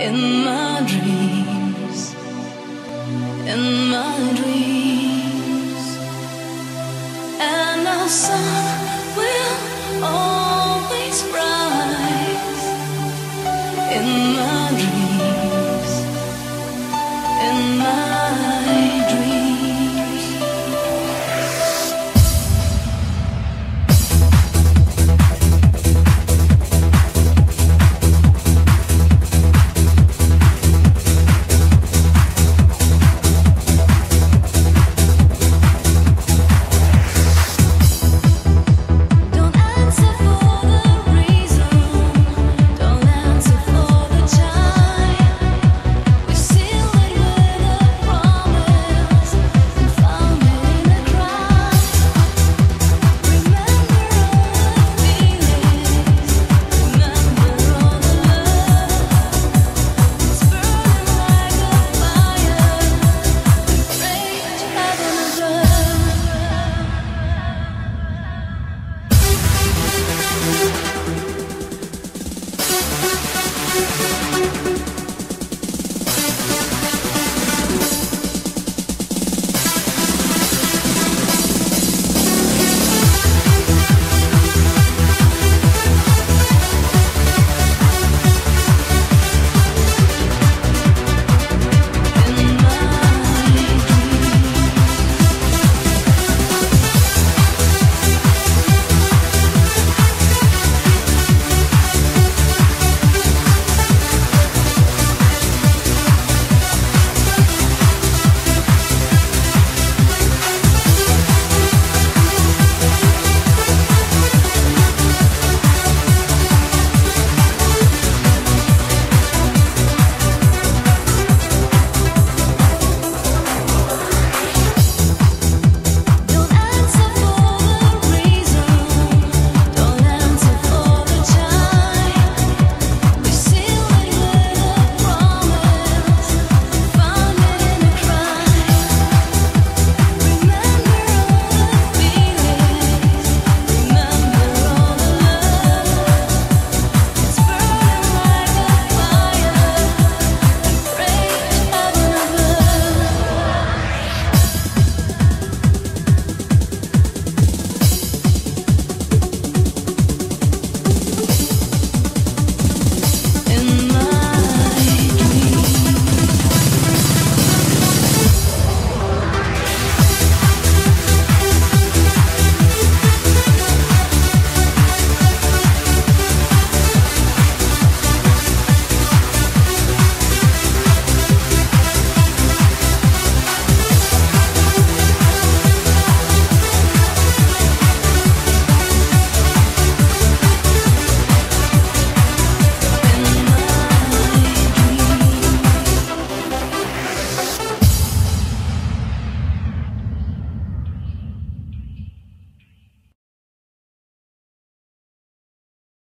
in my dreams, in my dreams, and our sun will always